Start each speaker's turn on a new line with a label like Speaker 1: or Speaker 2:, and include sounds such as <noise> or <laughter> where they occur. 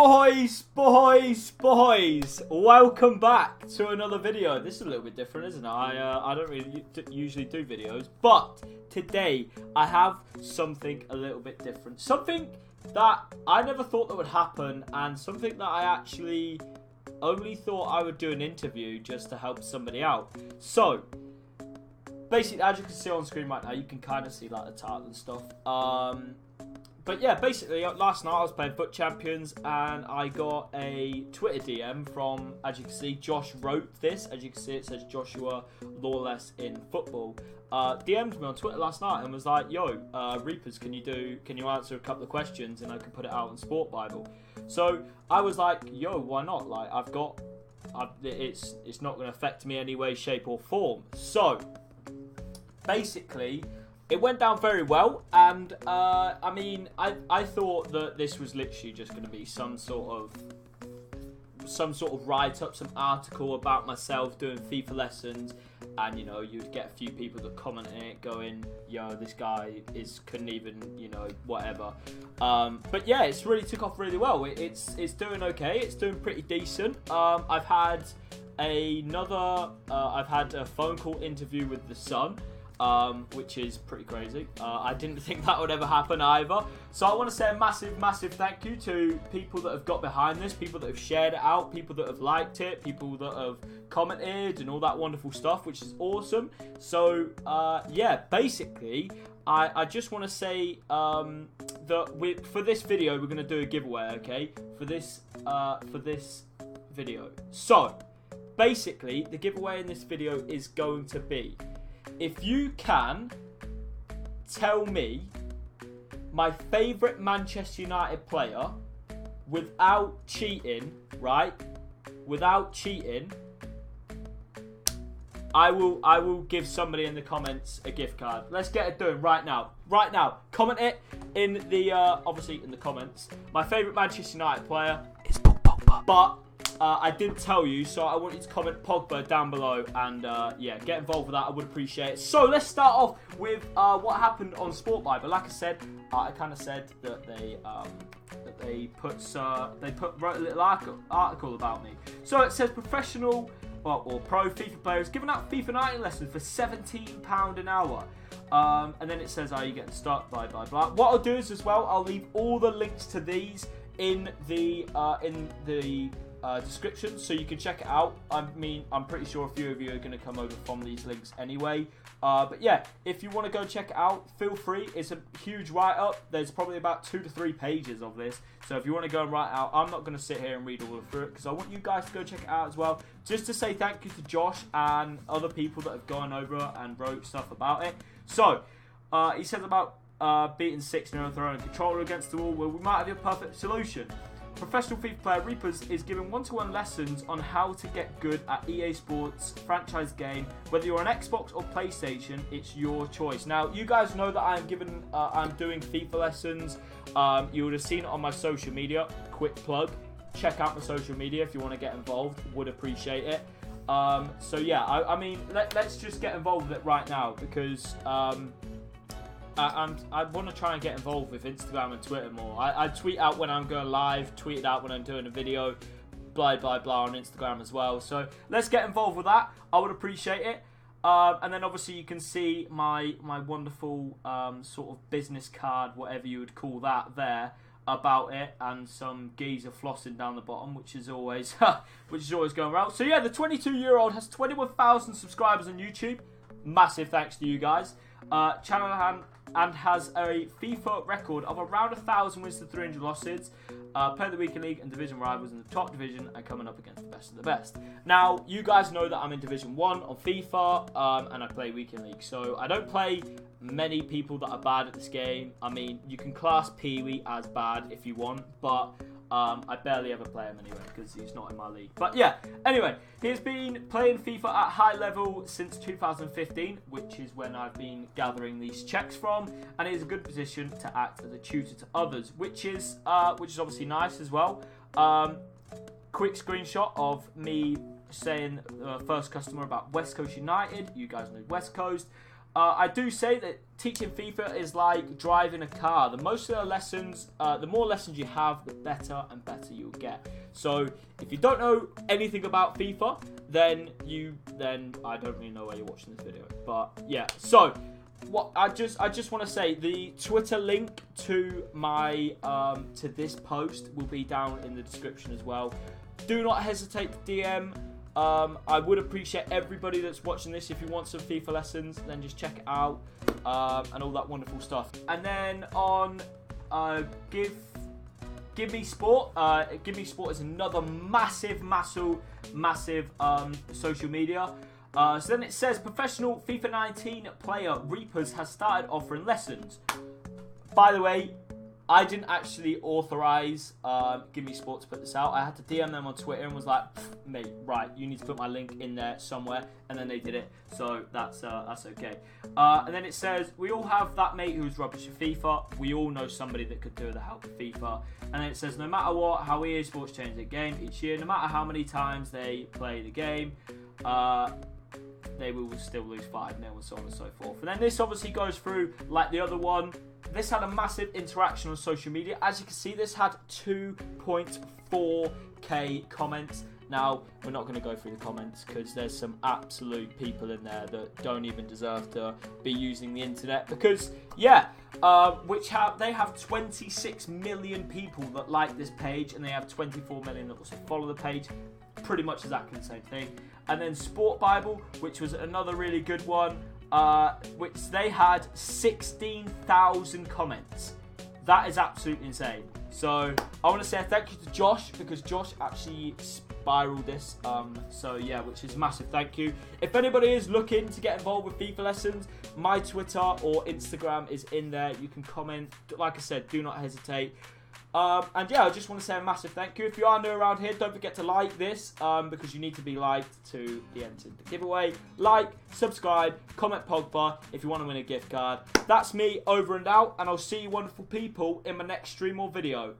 Speaker 1: Boys, boys, boys! Welcome back to another video. This is a little bit different, isn't it? I uh, I don't really usually do videos, but today I have something a little bit different. Something that I never thought that would happen, and something that I actually only thought I would do an interview just to help somebody out. So, basically, as you can see on screen right now, you can kind of see like the title and stuff. Um, but yeah, basically, uh, last night I was playing FUT Champions and I got a Twitter DM from, as you can see, Josh wrote this. As you can see, it says Joshua Lawless in football. Uh, DM'd me on Twitter last night and was like, "Yo, uh, REAPERZz, can you do? Can you answer a couple of questions and I can put it out on Sport Bible?" So I was like, "Yo, why not? Like, I've got, I've, it's it's not going to affect me any way, shape, or form." So basically it went down very well, and uh, I mean, I I thought that this was literally just going to be some sort of some sort of write up, some article about myself doing FIFA lessons, and you know, you'd get a few people that comment on it, going, "Yo, this guy is couldn't even, you know, whatever." Um, but yeah, it's really took off really well. It, it's it's doing okay. It's doing pretty decent. Um, I've had another. Uh, I've had a phone call interview with the Sun um, which is pretty crazy. Uh, I didn't <laughs> think that would ever happen either. So I want to say a massive, massive thank you to people that have got behind this, people that have shared it out, people that have liked it, people that have commented and all that wonderful stuff, which is awesome. So uh, yeah, basically, I, I just want to say um, that we, for this video we're going to do a giveaway. Okay, for this uh, for this video. So basically, the giveaway in this video is going to be if you can tell me my favourite Manchester United player without cheating, right? Without cheating, I will I will give somebody in the comments a gift card. Let's get it done right now. Right now. Comment it in the uh, obviously in the comments. My favourite Manchester United player is Pogba. But uh, I didn't tell you, so I want you to comment Pogba down below and uh, yeah, get involved with that. I would appreciate it. So let's start off with uh, what happened on Sport Bible. Like I said, uh, I kind of said that they um, that they put uh, they put wrote a little article about me. So it says professional well, or pro FIFA players giving out FIFA 19 lessons for 17 pound an hour. Um, and then it says, "Are you getting stuck?" Blah blah blah. What I'll do is as well, I'll leave all the links to these in the uh, in the uh, description so you can check it out. I mean, I'm pretty sure a few of you are going to come over from these links anyway. Uh, but yeah, if you want to go check it out, feel free. It's a huge write up. There's probably about two to three pages of this. So if you want to go and write out, I'm not going to sit here and read all through it because I want you guys to go check it out as well. Just to say thank you to Josh and other people that have gone over and wrote stuff about it. So uh, he says about uh, beating 6 0 and throwing controller against the wall. Well, we might have your perfect solution. Professional FIFA player REAPERZz is giving one-to-one lessons on how to get good at EA Sports franchise game. Whether you're on Xbox or PlayStation, it's your choice. Now, you guys know that I'm giving, uh, I'm doing FIFA lessons. Um, you would have seen it on my social media. Quick plug: check out my social media if you want to get involved. Would appreciate it. Um, so yeah, I, I mean, let, us just get involved with it right now because. Um, I, I want to try and get involved with Instagram and Twitter more. I, I tweet out when I'm going live, tweet it out when I'm doing a video, blah blah blah on Instagram as well. So let's get involved with that. I would appreciate it. Um, and then obviously you can see my my wonderful um, sort of business card, whatever you would call that, there about it, and some geezer flossing down the bottom, which is always <laughs> which is always going around. So yeah, the 22 year old has 21,000 subscribers on YouTube. Massive thanks to you guys. Uh, channel and has a FIFA record of around 1,000 wins to 300 losses. Uh, play the weekend league and division rivals in the top division and coming up against the best of the best. Now, you guys know that I'm in Division 1 on FIFA um, and I play weekend league. So I don't play many people that are bad at this game. I mean, you can class Pee Wee as bad if you want, but um, I barely ever play him anyway because he's not in my league. But yeah, anyway, he's been playing FIFA at high level since 2015, which is when I've been gathering these checks from, and he's a good position to act as a tutor to others, which is uh, which is obviously nice as well. Um, quick screenshot of me saying uh, first customer about West Coast United. You guys know West Coast. Uh, I do say that teaching FIFA is like driving a car. The most of the lessons, uh, the more lessons you have, the better and better you'll get. So if you don't know anything about FIFA, then you then I don't really know why you're watching this video. But yeah, so what I just I just want to say the Twitter link to my um, to this post will be down in the description as well. Do not hesitate to DM. Um, I would appreciate everybody that's watching this. If you want some FIFA lessons, then just check it out um, and all that wonderful stuff. And then on uh, give give me sport. Uh, give me sport is another massive, massive, massive um, social media. Uh, so then it says professional FIFA 19 player REAPERZz has started offering lessons. By the way, I didn't actually authorize um, Give Me Sport to put this out. I had to DM them on Twitter and was like, mate, right, you need to put my link in there somewhere, and then they did it. So that's uh, that's okay. Uh, and then it says we all have that mate who's rubbish at FIFA. We all know somebody that could do the help of FIFA. And then it says no matter what, how EA Sports change the game each year, no matter how many times they play the game. Uh, they will still lose 5 0 and so on and so forth. And then this obviously goes through like the other one. This had a massive interaction on social media. As you can see, this had 2.4k comments. Now, we're not going to go through the comments because there's some absolute people in there that don't even deserve to be using the internet. Because, yeah, uh, which have they have 26 million people that like this page, and they have 24 million that also follow the page. Pretty much exactly the same thing. And then Sport Bible, which was another really good one, uh, which they had 16,000 comments. That is absolutely insane. So I want to say thank you to Josh because Josh actually spiraled this. Um, so yeah, which is massive thank you. If anybody is looking to get involved with FIFA lessons, my Twitter or Instagram is in there. You can comment. Like I said, do not hesitate. Um, and yeah, I just want to say a massive thank you. If you are new around here, don't forget to like this um, because you need to be liked to be entered the giveaway. Like, subscribe, comment Pogba if you want to win a gift card. That's me over and out, and I'll see you wonderful people in my next stream or video.